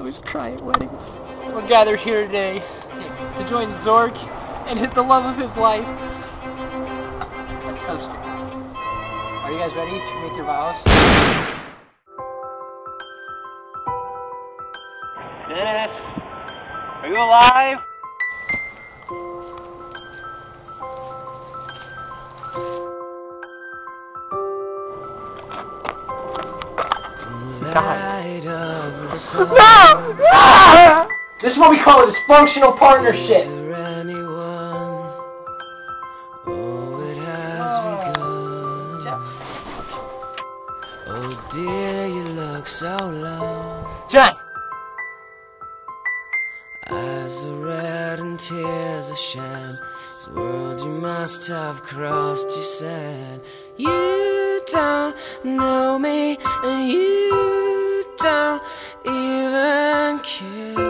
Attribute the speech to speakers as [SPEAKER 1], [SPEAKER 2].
[SPEAKER 1] always cry at weddings.
[SPEAKER 2] We're gathered here today to join Zork and hit the love of his life. A toaster. Are you guys ready to make your vows?
[SPEAKER 3] Denis, are you alive?
[SPEAKER 2] No! This is what we call a dysfunctional partnership.
[SPEAKER 4] there anyone? Oh, it has begun. Oh dear, you look so low.
[SPEAKER 2] John!
[SPEAKER 4] Eyes are red and tears are shed. This world you must have crossed, you said. You don't know me, and you care.